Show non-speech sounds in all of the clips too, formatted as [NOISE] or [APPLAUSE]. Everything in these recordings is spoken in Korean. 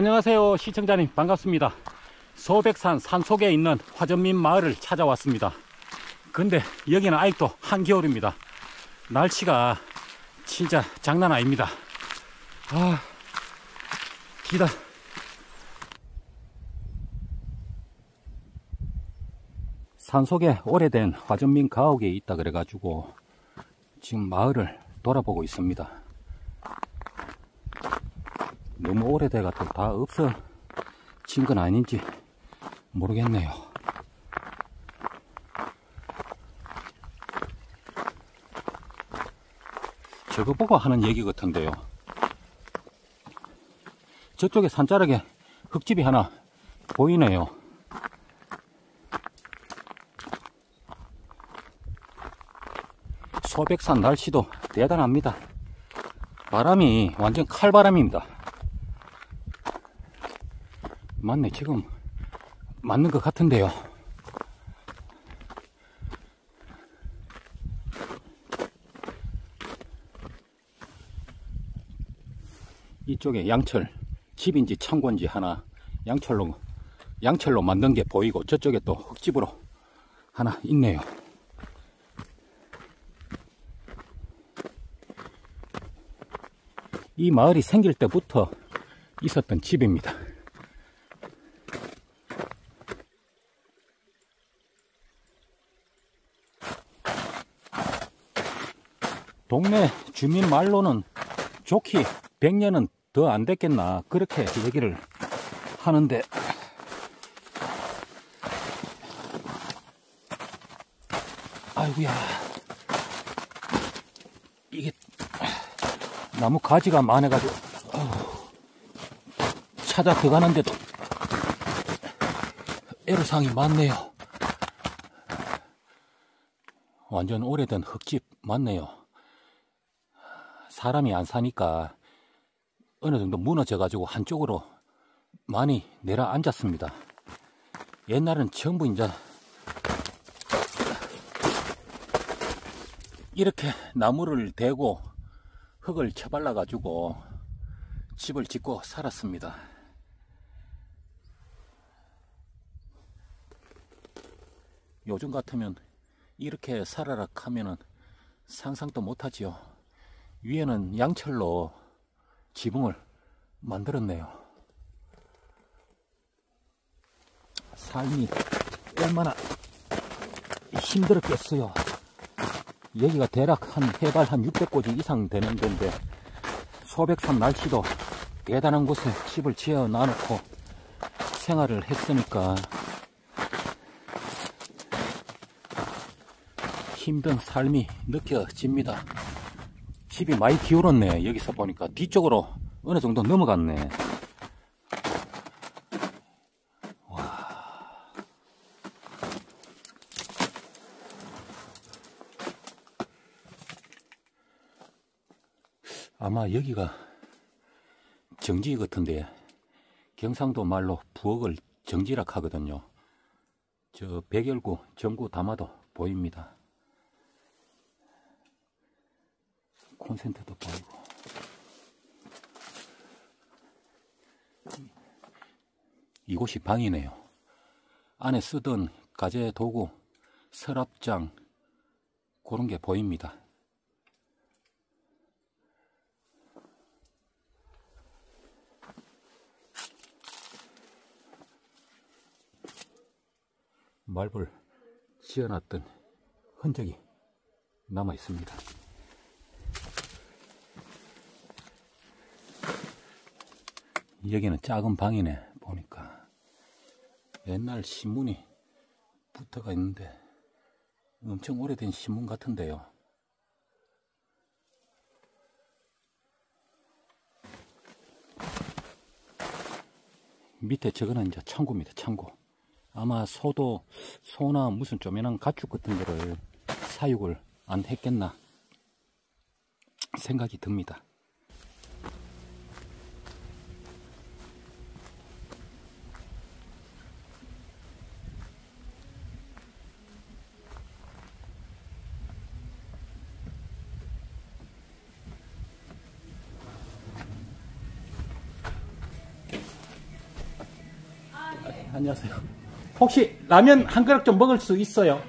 안녕하세요 시청자님. 반갑습니다. 소백산 산속에 있는 화전민 마을을 찾아왔습니다. 근데 여기는 아직도 한겨울입니다. 날씨가 진짜 장난 아닙니다. 아 기다. 산속에 오래된 화전민 가옥이 있다 그래가지고 지금 마을을 돌아보고 있습니다 너무 오래돼가 다 없어진 건 아닌지 모르겠네요. 저거 보고 하는 얘기 같은데요. 저쪽에 산자락에 흙집이 하나 보이네요. 소백산 날씨도 대단합니다. 바람이 완전 칼바람입니다. 맞네 지금. 맞는 것 같은데요. 이쪽에 양철 집인지 창고인지 하나 양철로 양철로 만든 게 보이고 저쪽에 또 흙집으로 하나 있네요. 이 마을이 생길 때부터 있었던 집입니다 동네 주민 말로는 좋기 100년은 더 안 됐겠나 그렇게 얘기를 하는데. 아이구야. 이게 나무 가지가 많아가지고 찾아 들어가는데도 애로사항이 많네요. 완전 오래된 흙집 맞네요 사람이 안 사니까 어느 정도 무너져 가지고 한쪽으로 많이 내려앉았습니다. 옛날은 전부 이제 이렇게 나무를 대고 흙을 쳐발라 가지고 집을 짓고 살았습니다. 요즘 같으면 이렇게 살아라 하면은 상상도 못하지요. 위에는 양철로 지붕을 만들었네요. 삶이 얼마나 힘들었겠어요. 여기가 대략 한 해발 한 600고지 이상 되는 데인데 소백산 날씨도 대단한 곳에 집을 지어 놔놓고 생활을 했으니까 힘든 삶이 느껴집니다. 집이 많이 기울었네. 여기서 보니까 뒤쪽으로 어느 정도 넘어갔네. 와. 아마 여기가 정지 같은데 경상도 말로 부엌을 정지락 하거든요. 저 백열구 전구 담아도 보입니다. 콘센트도 보이고. 이곳이 방이네요. 안에 쓰던 가재 도구 서랍장 그런 게 보입니다. 말벌 지어놨던 흔적이 남아 있습니다. 여기는 작은 방이네 보니까. 옛날 신문이 붙어가 있는데 엄청 오래된 신문 같은데요. 밑에 저거는 이제 창고입니다 창고. 아마 소도 소나 무슨 쪼매난 가축 같은 거를 사육을 안 했겠나 생각이 듭니다 안녕하세요. 혹시 라면 한 그릇 좀 먹을 수 있어요?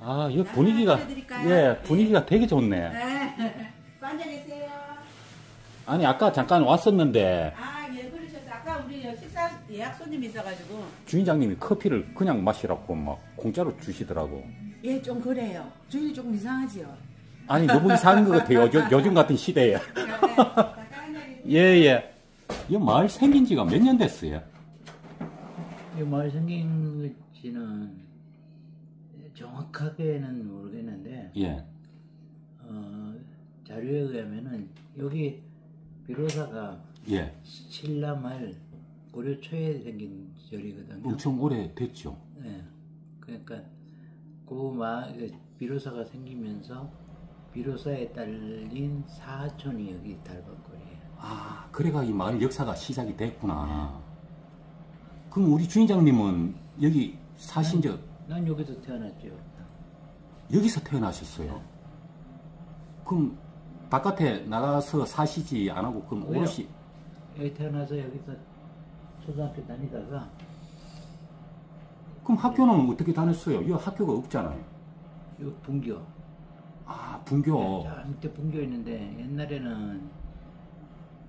아, 이 분위기가? 예, 분위기가 되게 좋네. [LAUGHS] 앉아 계세요. 아니, 아까 잠깐 왔었는데, 아, 예, 그러셔서 아까 우리 식사 예약 손님 있어 가지고 주인장님이 커피를 그냥 마시라고 막 공짜로 주시더라고. 예, 좀 그래요. 주인이 조금 이상하지요. 아니, 너무 이상한 것 같아요. 요, 요즘 같은 시대에. [LAUGHS] 예, 예. 이 마을 생긴 지가 몇 년 됐어요? 이 마을 생긴 지는 정확하게는 모르겠는데 예. 어, 자료에 의하면은 여기 비로사가 예. 신라말 고려 초에 생긴 절이거든요. 엄청 오래 됐죠. 네. 그러니까 그마 비로사가 생기면서 비로사에 딸린 사촌이 여기 달밭거리예요. 아, 그래가 이 마을 역사가 시작이 됐구나. 그럼 우리 주인장님은 여기 사신 적, 난 여기서 태어났죠. 여기서 태어나셨어요? 그럼 바깥에 나가서 사시지 안 하고 그럼? 오롯이 여기 태어나서 여기서 초등학교 다니다가 그럼 학교는 어떻게 다녔어요? 이 학교가 없잖아요. 요 분교 아, 분교. 자, 밑에 분교 있는데 옛날에는 그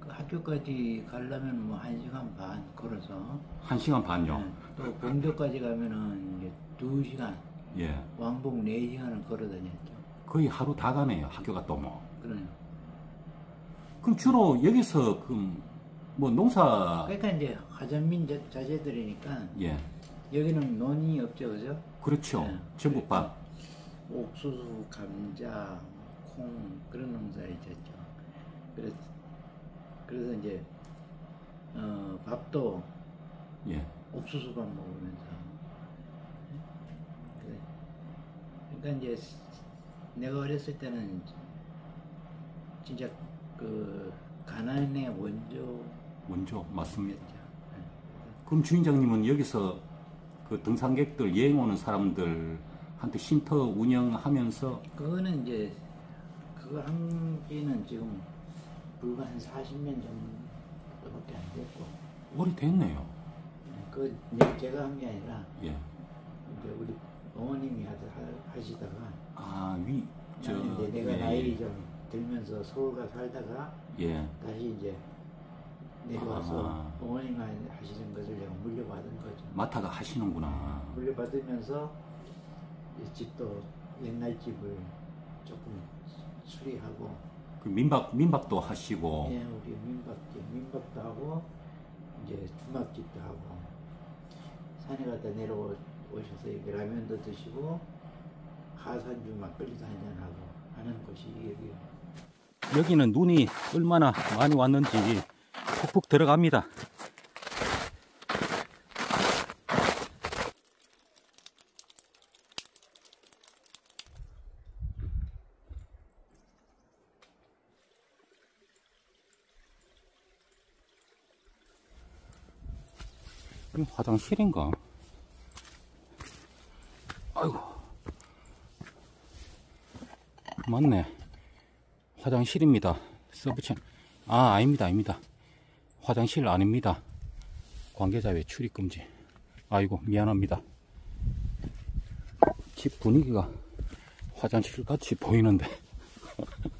학교까지 가려면 뭐 한 시간 반 걸어서 한 시간 반요. 네, 또 본교까지 가면은 이제 두 시간 예. 왕복 네 시간을 걸어 다녔죠. 거의 하루 다 가네요. 학교가 또 뭐. 그러네요. 그럼 주로 여기서 그럼 뭐 농사 그러니까 이제 하전민 자- 자제들이니까 예. 여기는 논이 없죠, 그죠? 그렇죠. 네. 전부 밭. 옥수수, 감자, 콩 그런 농사를 짓죠. 그래서 그래서 이제 어, 밥도 예. 옥수수밥 먹으면서 그래. 그러니까 이제 내가 어렸을 때는 진짜 그 가난의 원조였죠. 먼저 맞습니다. 네. 그럼 주인장님은 여기서 그 등산객들 여행 오는 사람들한테 쉼터 운영하면서 그거는 이제 그거 한 지는 지금 불과 한 40년 정도밖에 안 됐고 오래됐네요. 그 제가 한 게 아니라 예. 이제 우리 어머님이 하, 하- 하시다가 아, 위, 저, 나는 이제 내가 예, 나이 좀 들면서 서울 가 살다가 예. 다시 이제 내려와서 아. 어머님이 하시는 것을 내가 물려받은 거죠. 마타가 하시는구나. 물려받으면서 이 집도 옛날 집을 조금 수리하고 그 민박, 민박도 하시고, 예, 우리 민박집, 민박도 하고 이제 주막집도 하고 산에 갔다 내려오셔서 여기 라면도 드시고 하산주 막걸리도 한잔 하고 하는 곳이 여기. 여기는 눈이 얼마나 많이 왔는지 푹푹 들어갑니다. 화장실인가? 아이고. 맞네. 화장실입니다. 서브chen. 아, 아닙니다, 아닙니다. 화장실 아닙니다. 관계자 외 출입 금지. 아이고, 미안합니다. 집 분위기가 화장실 같이 보이는데. [LAUGHS]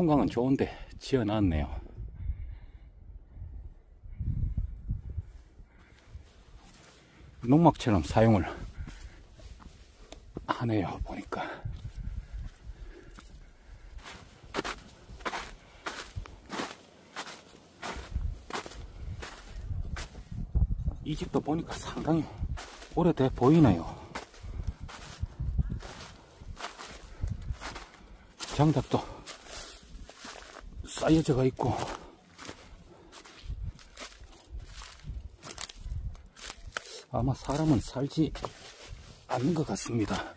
풍광은 좋은데 지어놨네요. 농막처럼 사용을 하네요, 보니까. 이 집도 보니까 상당히 오래돼 보이네요. 장작도 쌓여져가 있고, 아마 사람은 살지 않는 것 같습니다.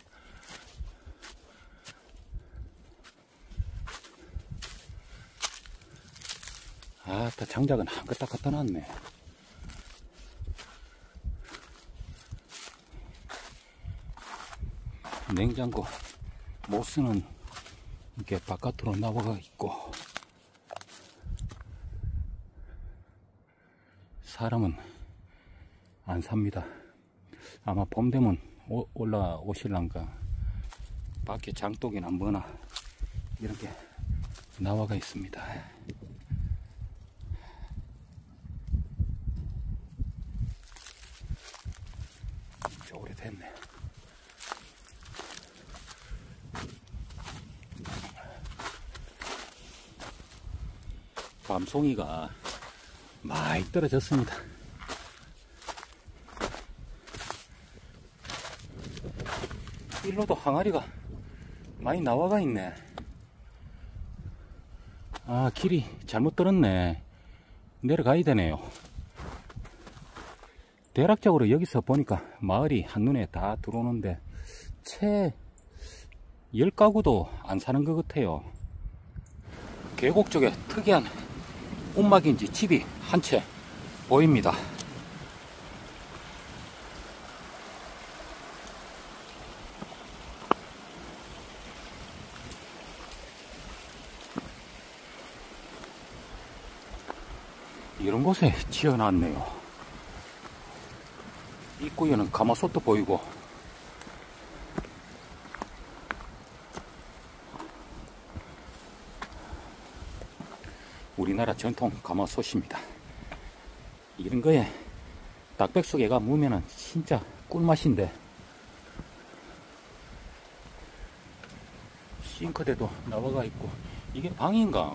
아따 장작은 한껏 딱 갖다 놨네. 냉장고 못 쓰는 이렇게 바깥으로 나와가 있고 사람은 안 삽니다. 아마 봄 되면 오- 올라오실란가 밖에 장독이나 뭐나 이렇게 나와가 있습니다. 진짜 오래됐네. 밤송이가 많이 떨어졌습니다. 일로도 항아리가 많이 나와가 있네. 아, 길이 잘못 들었네. 내려가야 되네요. 대략적으로 여기서 보니까 마을이 한눈에 다 들어오는데, 채 10가구도 안 사는 것 같아요. 계곡 쪽에 특이한 움막인지 집이 한 채 보입니다. 이런 곳에 지어놨네요. 입구에는 가마솥도 보이고 우리나라 전통 가마솥입니다. 이런 거에 닭백숙에가 무면은 진짜 꿀맛인데 싱크대도 나와가 있고 이게 방인가?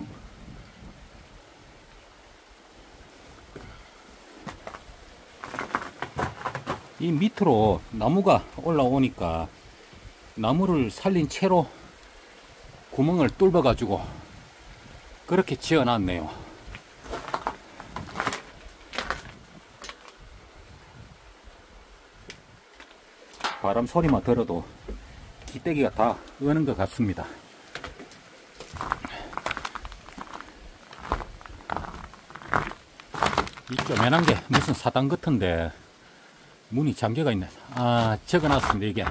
이 밑으로 나무가 올라오니까 나무를 살린 채로 구멍을 뚫어 가지고 그렇게 지어 놨네요. 바람 소리만 들어도 기대기가 다 으는 것 같습니다. 이 쪼매난 게 무슨 사당 같은데 문이 잠겨가 있네. 아, 적어놨습니다, 이게.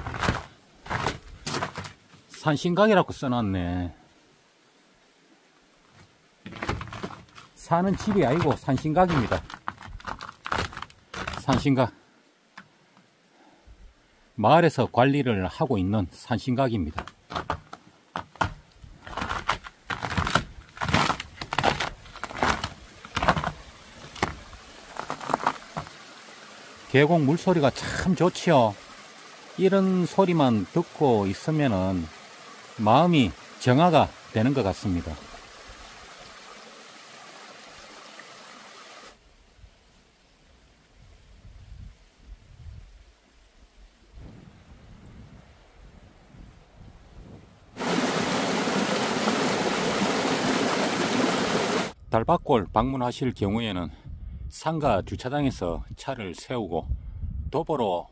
산신각이라고 써놨네. 사는 집이 아니고 산신각입니다. 산신각. 마을에서 관리를 하고 있는 산신각입니다. 계곡 물소리가 참 좋지요. 이런 소리만 듣고 있으면은 마음이 정화가 되는 것 같습니다. 달밭골 방문하실 경우에는 상가 주차장에서 차를 세우고 도보로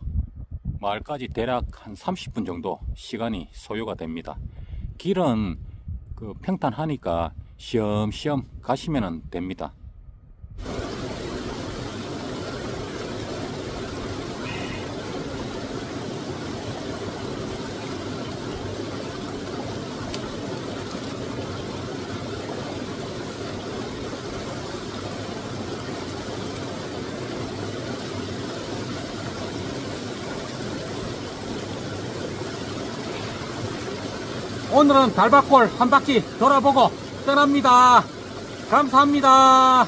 마을까지 대략 한 30분 정도 시간이 소요가 됩니다. 길은 그 평탄하니까 시험시험 가시면 됩니다. 오늘은 달밭골 한 바퀴 돌아보고 떠납니다. 감사합니다.